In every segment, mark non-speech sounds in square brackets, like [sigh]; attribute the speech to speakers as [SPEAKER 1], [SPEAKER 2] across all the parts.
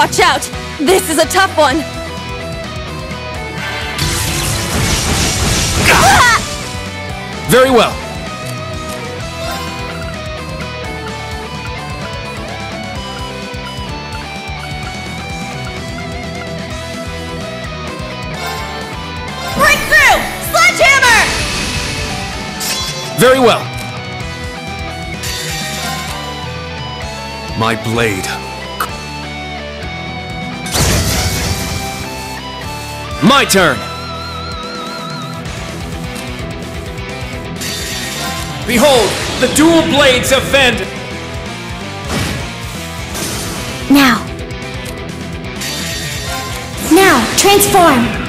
[SPEAKER 1] Watch out! This is a tough one!
[SPEAKER 2] Very well.
[SPEAKER 1] Breakthrough! Sledgehammer!
[SPEAKER 2] Very well. My blade. My turn. Behold, the dual blades of Vend.
[SPEAKER 3] Now. Now, transform!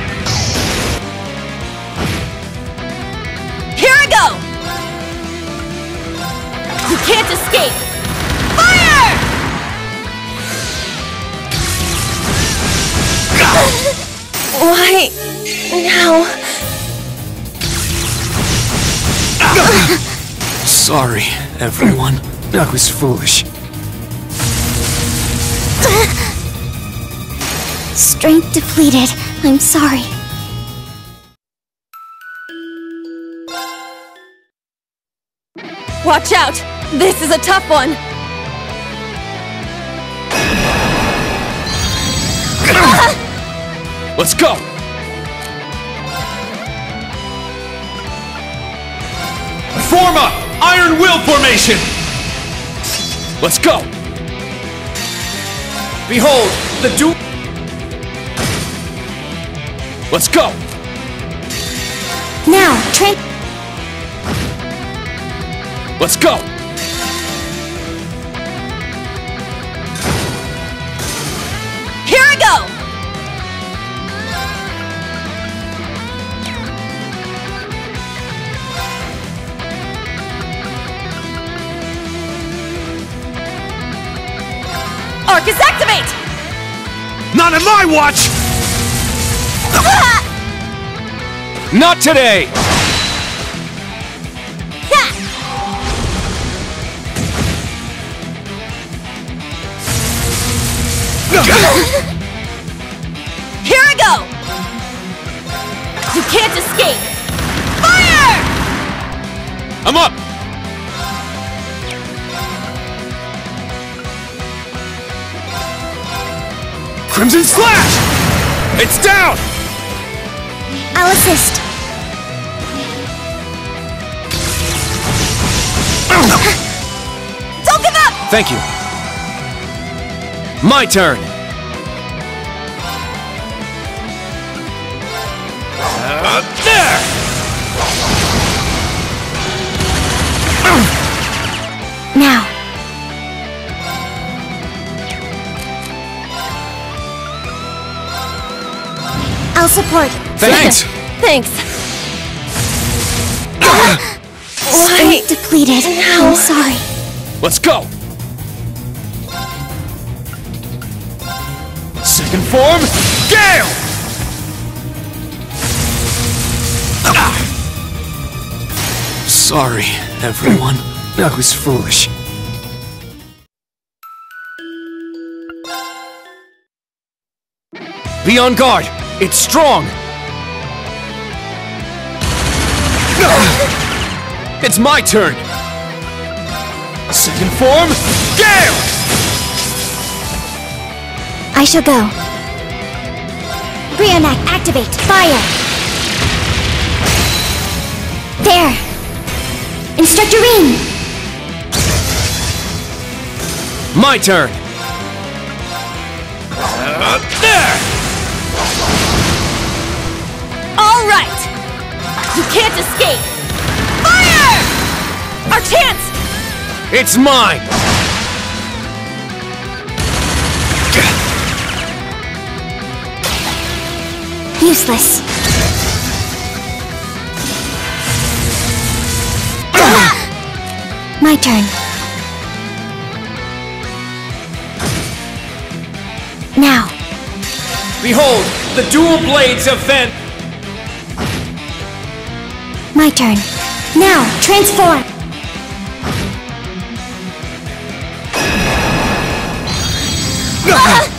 [SPEAKER 2] Sorry, everyone. I was foolish.
[SPEAKER 3] Strength depleted. I'm sorry.
[SPEAKER 1] Watch out! This is a tough one!
[SPEAKER 2] Let's go! Form up! Iron Will formation! Let's go! Behold, the dual... Let's go!
[SPEAKER 3] Now, tran-
[SPEAKER 2] Let's go!
[SPEAKER 1] Here I go! Arcus activate!
[SPEAKER 2] Not on my watch! Not today! [laughs]
[SPEAKER 1] Here I go! You can't escape! Fire!
[SPEAKER 2] I'm up! Crimson Slash! It's down!
[SPEAKER 3] I'll assist.
[SPEAKER 1] Don't give up!
[SPEAKER 2] Thank you. My turn.
[SPEAKER 3] I'll support.
[SPEAKER 2] Thanks!
[SPEAKER 1] Thanks.
[SPEAKER 3] Strength depleted. I'm sorry.
[SPEAKER 2] Let's go! Second form, Gale! Ah. Sorry, everyone. I was foolish. Be on guard! It's strong! It's my turn! Second form, Gale!
[SPEAKER 3] I shall go. Brionac, activate. Fire. There. Instructor Rean.
[SPEAKER 2] My turn! Uh, there!
[SPEAKER 1] You can't escape! Fire! Our chance!
[SPEAKER 2] It's mine!
[SPEAKER 3] Useless. Ah! My turn. Now.
[SPEAKER 2] Behold, the dual blades of Ven...
[SPEAKER 3] My turn. Now, transform! Ah!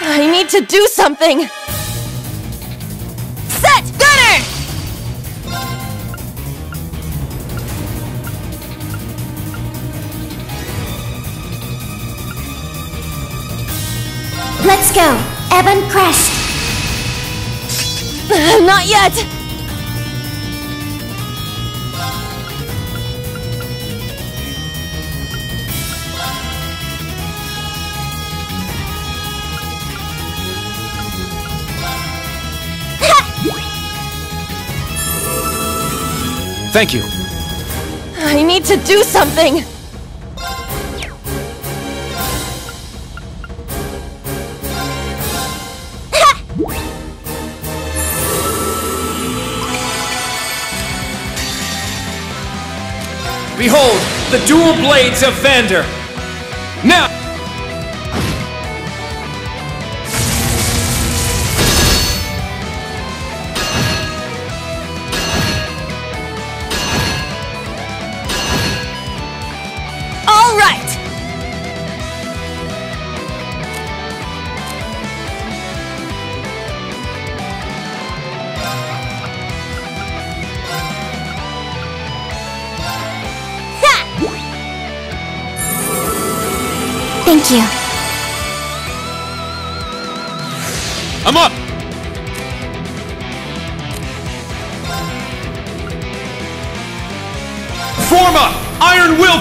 [SPEAKER 1] I need to do something! Set! Gunner!
[SPEAKER 3] Let's go. Ebon Crest. [laughs]
[SPEAKER 1] Not yet!
[SPEAKER 2] Thank you.
[SPEAKER 1] I need to do something!
[SPEAKER 2] Behold, the dual blades of Vander! Now!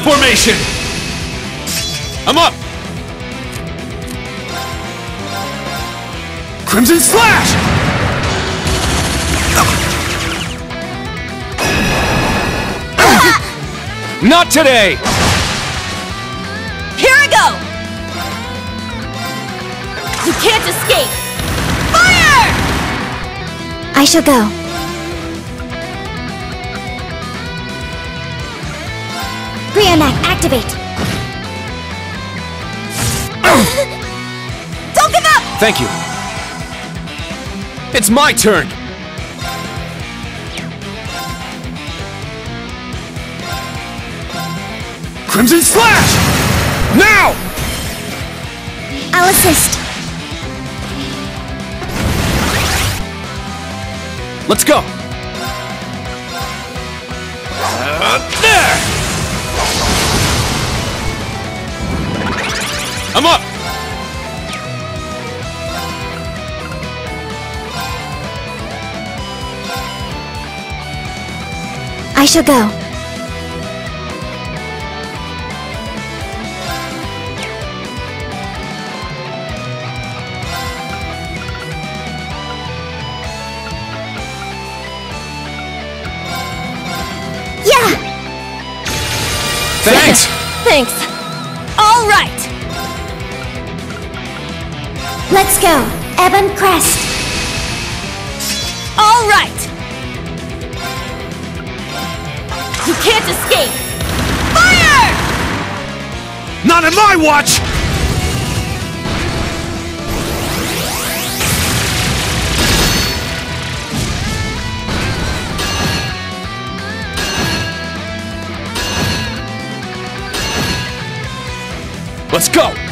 [SPEAKER 2] Formation! I'm up! Crimson Slash! [laughs] Not today!
[SPEAKER 1] Here I go! You can't escape! Fire!
[SPEAKER 3] I shall go. Brionac, activate.
[SPEAKER 1] Don't give up!
[SPEAKER 2] Thank you. It's my turn! Crimson Slash! Now!
[SPEAKER 3] I'll assist.
[SPEAKER 2] Let's go! I'm up!
[SPEAKER 3] I shall go. Yeah!
[SPEAKER 2] Thanks!
[SPEAKER 1] Thanks. All right.
[SPEAKER 3] Let's go. Ebon Crest.
[SPEAKER 1] All right. You can't escape. Fire!
[SPEAKER 2] Not in my watch! Let's go!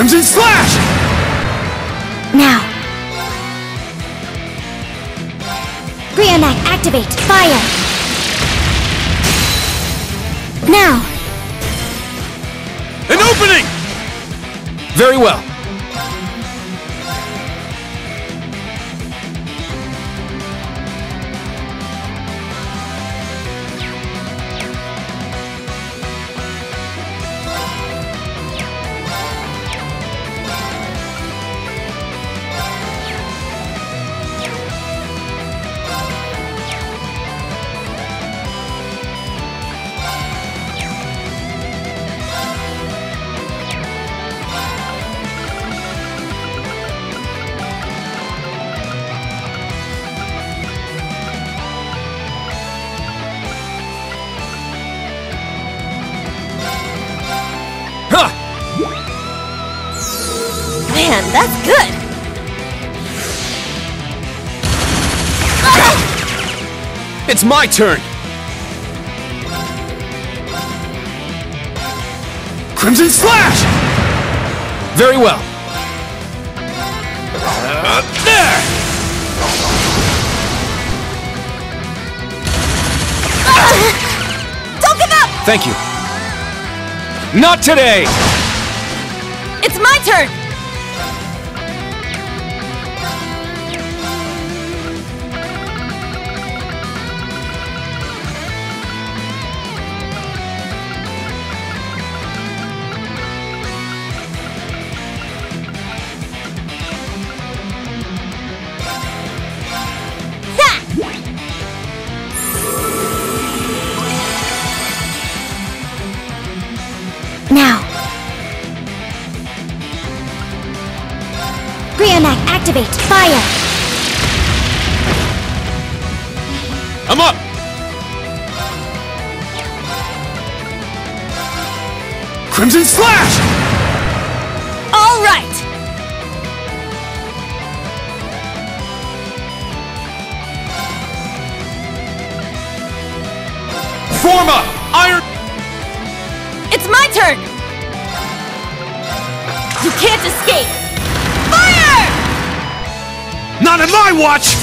[SPEAKER 2] Crimson Slash!
[SPEAKER 3] Now. Brionac, activate. Fire. Now.
[SPEAKER 2] An opening! Very well. It's my turn! Crimson Slash! Very well. Uh, there! [laughs]
[SPEAKER 1] Don't give up!
[SPEAKER 2] Thank you. Not today!
[SPEAKER 1] It's my turn! Turn! You can't escape! Fire!
[SPEAKER 2] Not on my watch!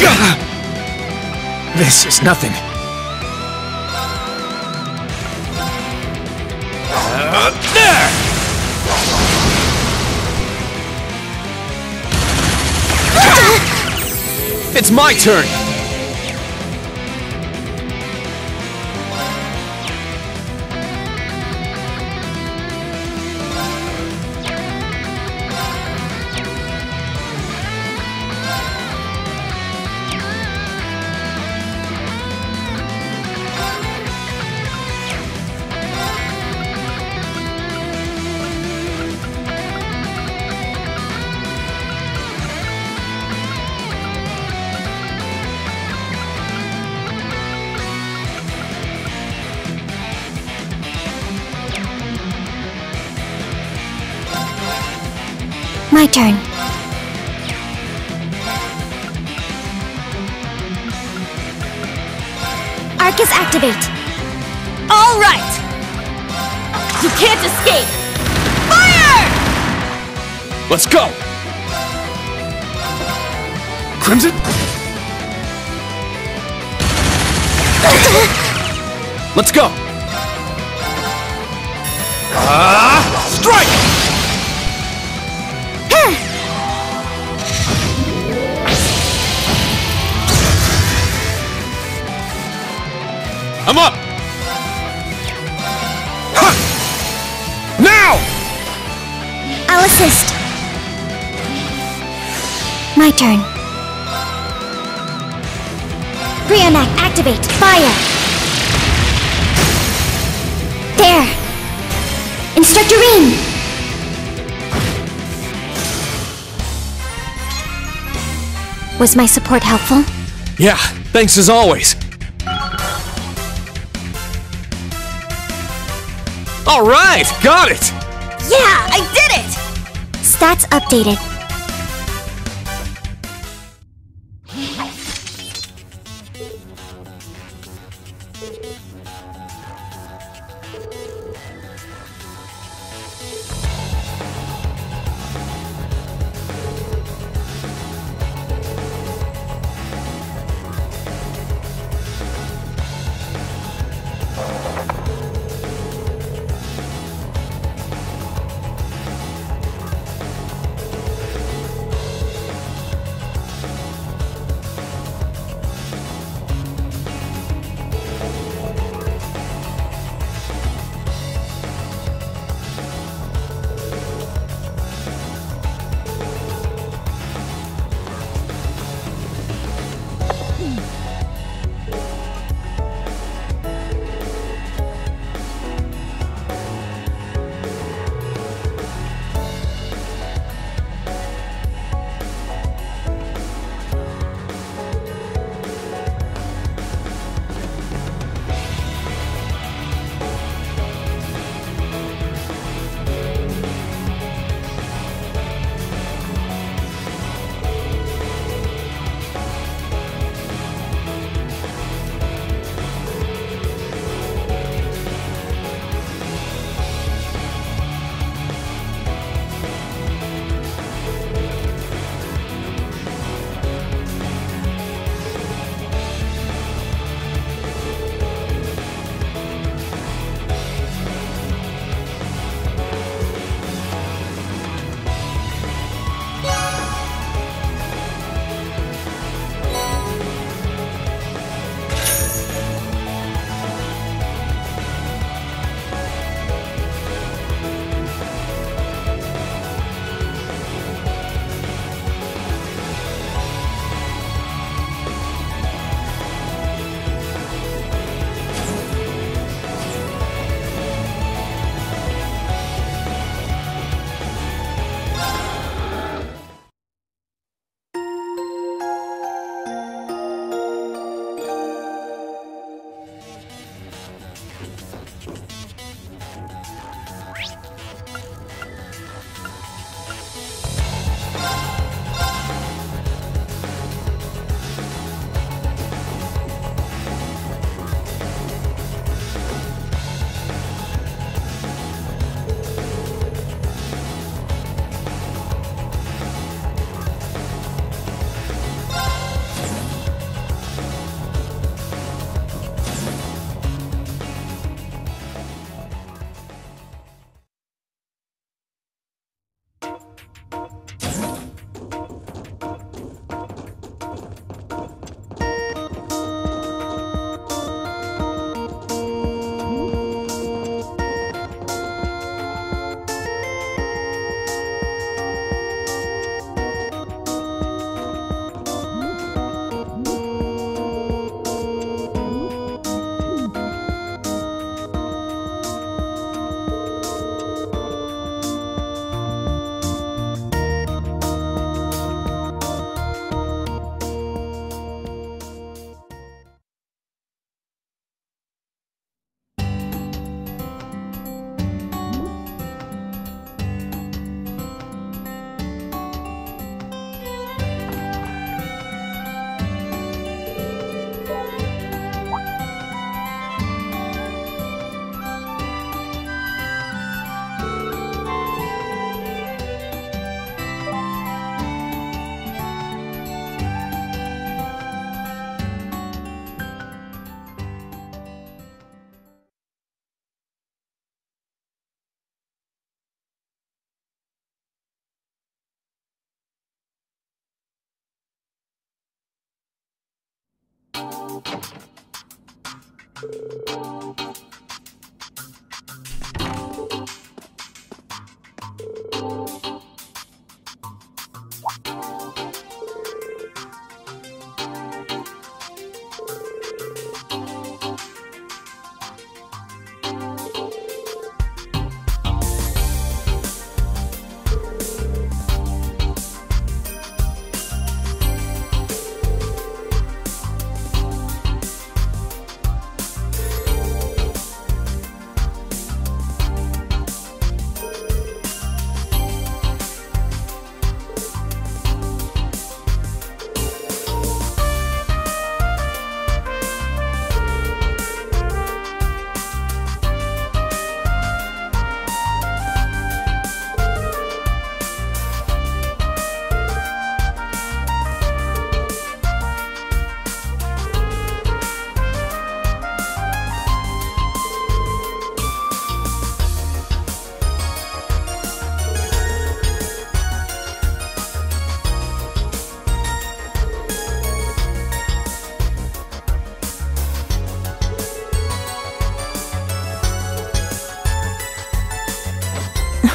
[SPEAKER 2] [gasps] This is nothing. Uh, there! [gasps] It's my turn!
[SPEAKER 3] Turn. Arcus, activate.
[SPEAKER 1] All right! You can't escape! Fire!
[SPEAKER 2] Let's go! Crimson? Let's go! Ah! strike!
[SPEAKER 3] I'll assist. My turn. Brionac, activate. Fire. There. Instructor Rean. Was my support helpful?
[SPEAKER 2] Yeah, thanks as always. All right, got it!
[SPEAKER 1] Yeah, I did it!
[SPEAKER 3] Stats updated.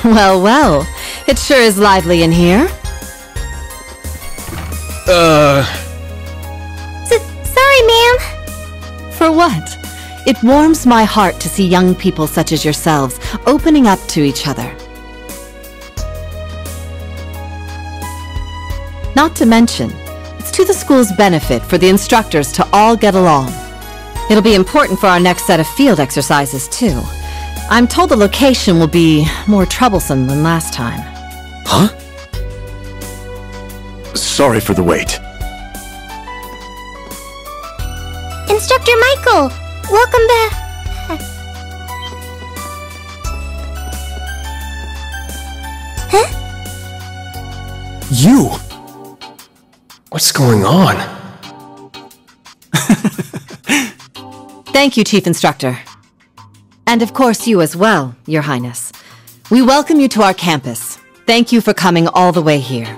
[SPEAKER 3] [laughs]
[SPEAKER 4] Well, well. It sure is lively in here.
[SPEAKER 2] Uh,
[SPEAKER 3] S sorry, ma'am.
[SPEAKER 4] For what? It warms my heart to see young people such as yourselves opening up to each other. Not to mention, it's to the school's benefit for the instructors to all get along. It'll be important for our next set of field exercises, too. I'm told the location will be more troublesome than last time.
[SPEAKER 2] huh? Sorry for the wait.
[SPEAKER 3] Instructor Michael, welcome back. Huh?
[SPEAKER 2] You? What's going on? [laughs]
[SPEAKER 4] Thank you, Chief Instructor. And of course you as well, Your Highness. We welcome you to our campus. Thank you for coming all the way here.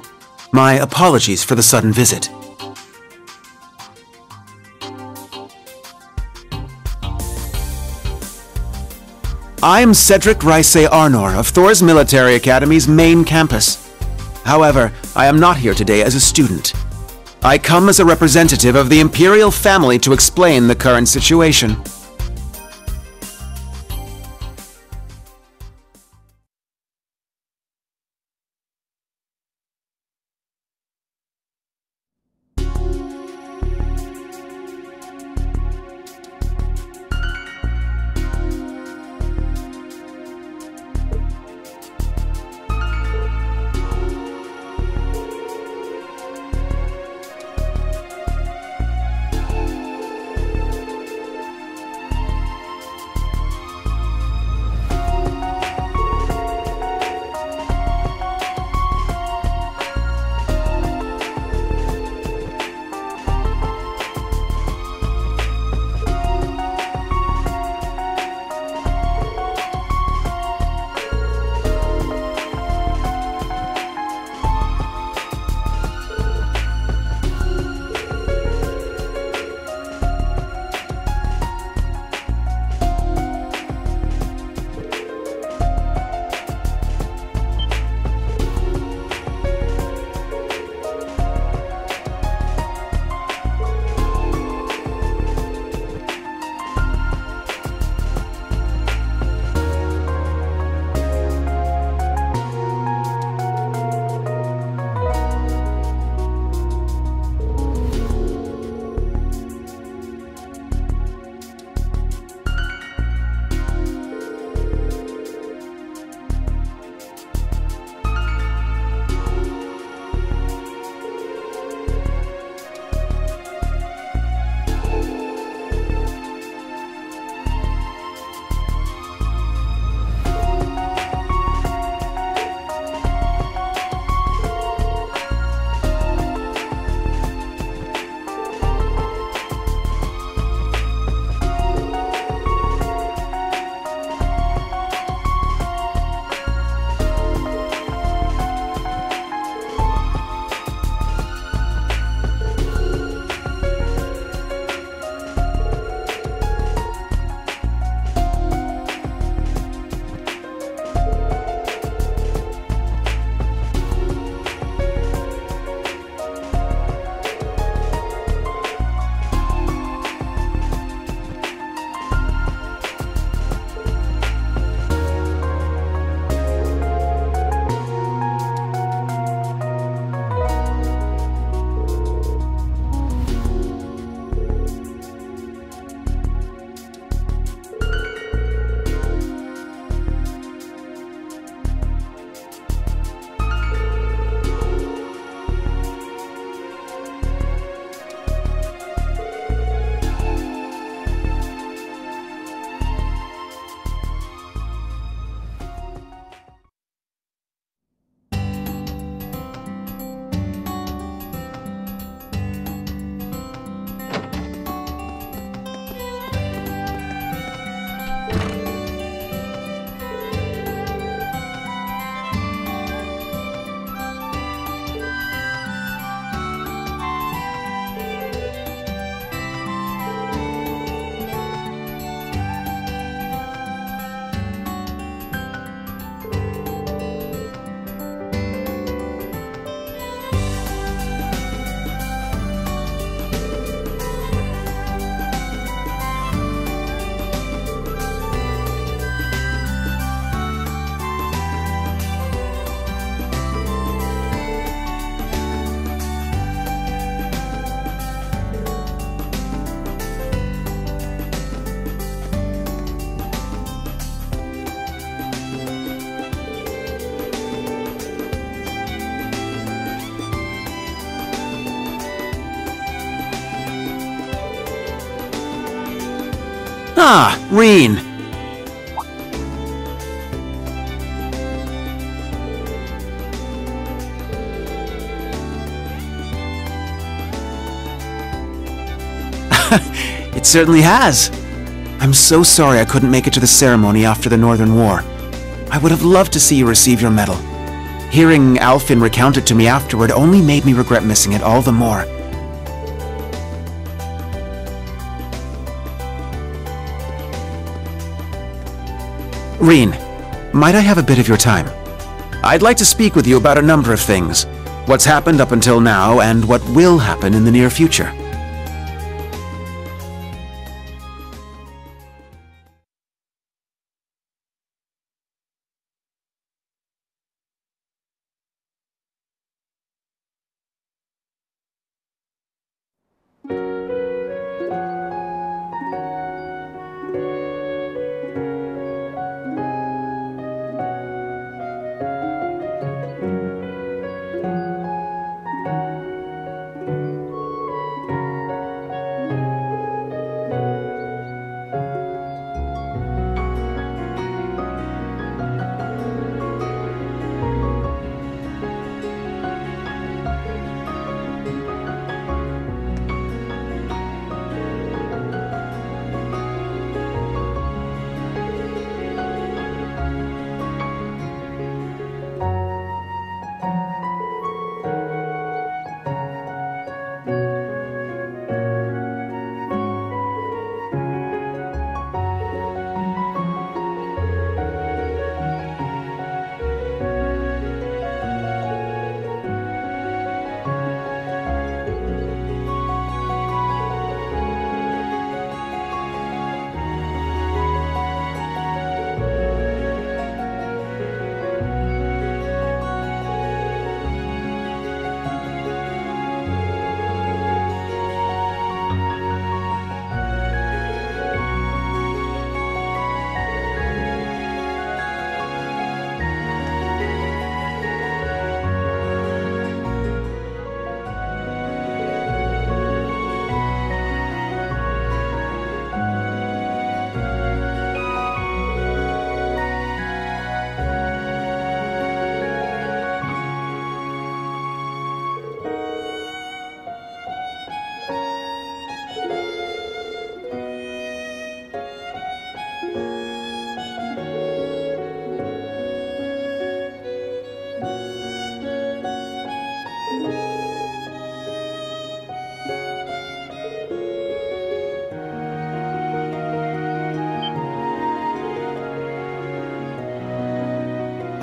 [SPEAKER 5] My apologies for the sudden visit. I'm Cedric Reise Arnor of Thors Military Academy's main campus. However, I am not here today as a student. I come as a representative of the Imperial family to explain the current situation. Ah, Rean. [laughs] it certainly has. I'm so sorry I couldn't make it to the ceremony after the Northern War. I would have loved to see you receive your medal. Hearing Alfin recount it to me afterward only made me regret missing it all the more. Rean, might I have a bit of your time? I'd like to speak with you about a number of things. What's happened up until now, and what will happen in the near future.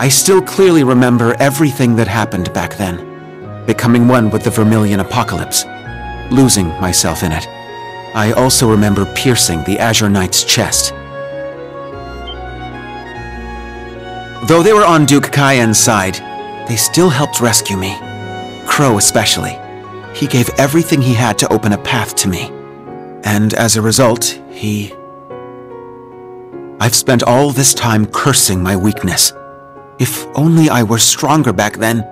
[SPEAKER 5] I still clearly remember everything that happened back then, becoming one with the Vermilion Apocalypse, losing myself in it. I also remember piercing the Azure Knight's chest. Though they were on Duke Cayenne's side, they still helped rescue me. Crow especially. He gave everything he had to open a path to me. And as a result, he... I've spent all this time cursing my weakness. If only I were stronger back then.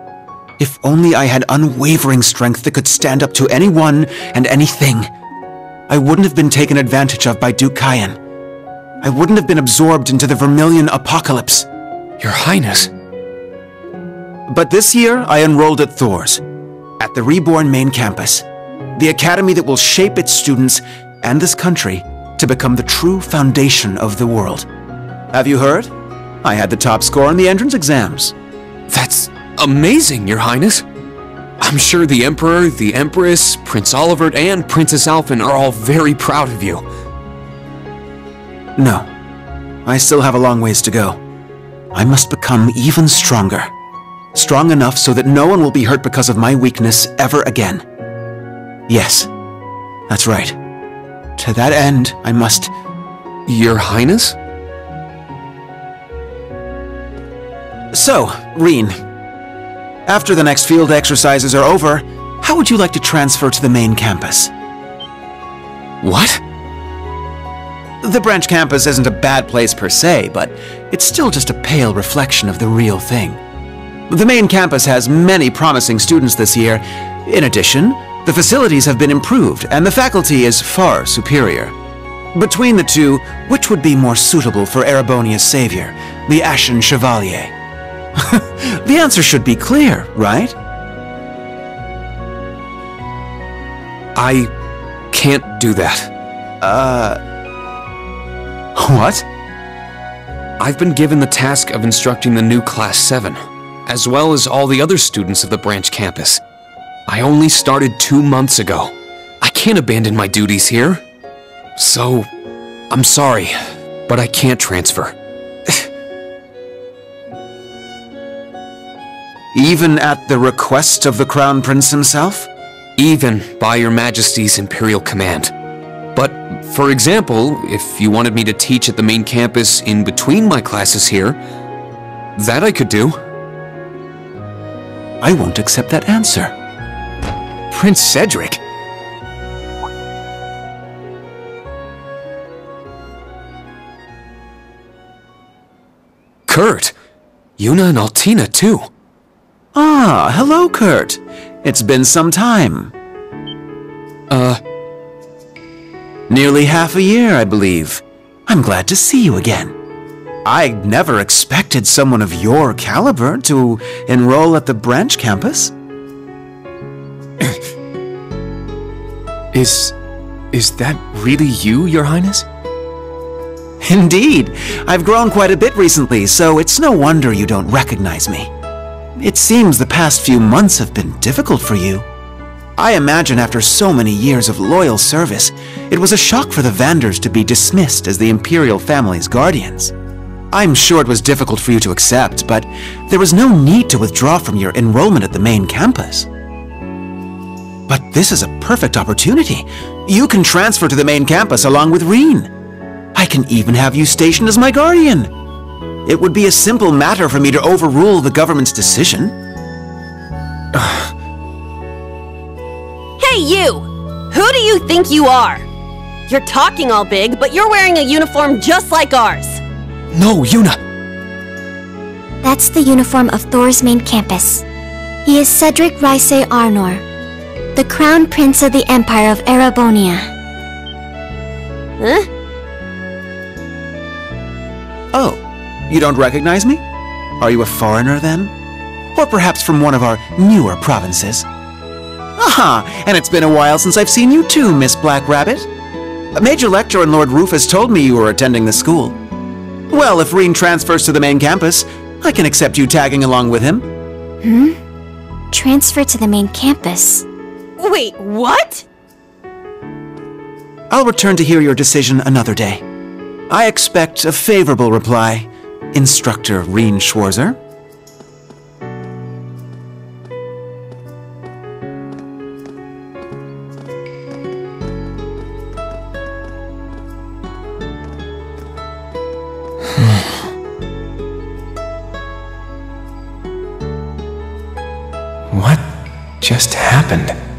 [SPEAKER 5] If only I had unwavering strength that could stand up to anyone and anything. I wouldn't have been taken advantage of by Duke Cayenne. I wouldn't have been absorbed into the Vermilion apocalypse.
[SPEAKER 2] Your Highness.
[SPEAKER 5] But this year, I enrolled at Thors, at the Reborn main campus, the academy that will shape its students and this country to become the true foundation of the world. Have you heard? I had the top score on the entrance exams.
[SPEAKER 2] That's amazing, Your Highness. I'm sure the Emperor, the Empress, Prince Olivert, and Princess Alfin are all very proud of you.
[SPEAKER 5] No. I still have a long ways to go. I must become even stronger. Strong enough so that no one will be hurt because of my weakness ever again. Yes, that's right. To that end, I must...
[SPEAKER 2] Your Highness?
[SPEAKER 5] So, Rean, after the next field exercises are over, how would you like to transfer to the main campus?
[SPEAKER 2] What?
[SPEAKER 5] The branch campus isn't a bad place per se, but it's still just a pale reflection of the real thing. The main campus has many promising students this year. In addition, the facilities have been improved and the faculty is far superior. Between the two, which would be more suitable for Erebonia's savior, the Ashen Chevalier? [laughs] the answer should be clear, right?
[SPEAKER 2] I can't do that. Uh.
[SPEAKER 5] What?
[SPEAKER 2] I've been given the task of instructing the new Class 7, as well as all the other students of the branch campus. I only started two months ago. I can't abandon my duties here. So, I'm sorry, but I can't transfer.
[SPEAKER 5] Even at the request of the Crown Prince himself?
[SPEAKER 2] Even by your majesty's imperial command. But, for example, if you wanted me to teach at the main campus in between my classes here, that I could do.
[SPEAKER 5] I won't accept that answer.
[SPEAKER 2] Prince Cedric? Kurt! Juna and Altina, too.
[SPEAKER 5] Ah, hello, Kurt. It's been some time.
[SPEAKER 2] Uh,
[SPEAKER 5] Nearly half a year, I believe. I'm glad to see you again. I never expected someone of your caliber to enroll at the branch campus. [coughs]
[SPEAKER 2] is. is that really you, Your Highness?
[SPEAKER 5] Indeed, I've grown quite a bit recently, so it's no wonder you don't recognize me. It seems the past few months have been difficult for you. I imagine after so many years of loyal service, it was a shock for the Vanders to be dismissed as the Imperial family's guardians. I'm sure it was difficult for you to accept, but there was no need to withdraw from your enrollment at the main campus. But this is a perfect opportunity. You can transfer to the main campus along with Rean. I can even have you stationed as my guardian. It would be a simple matter for me to overrule the government's decision.
[SPEAKER 6] Hey, you! Who do you think you are? You're talking all big, but you're wearing a uniform just like ours.
[SPEAKER 2] No, Juna!
[SPEAKER 3] That's the uniform of Thor's main campus. He is Cedric Reise Arnor, the Crown Prince of the Empire of Erebonia.
[SPEAKER 6] Huh?
[SPEAKER 5] You don't recognize me? Are you a foreigner then? Or perhaps from one of our newer provinces? Aha, and it's been a while since I've seen you too, Miss Black Rabbit. A major Lechter and Lord Rufus told me you were attending the school. Well, if Rean transfers to the main campus, I can accept you tagging along with him. Hmm?
[SPEAKER 3] Transfer to the main campus.
[SPEAKER 6] Wait, what?
[SPEAKER 5] I'll return to hear your decision another day. I expect a favorable reply, Instructor Rean Schwarzer. [sighs]
[SPEAKER 7] What just happened?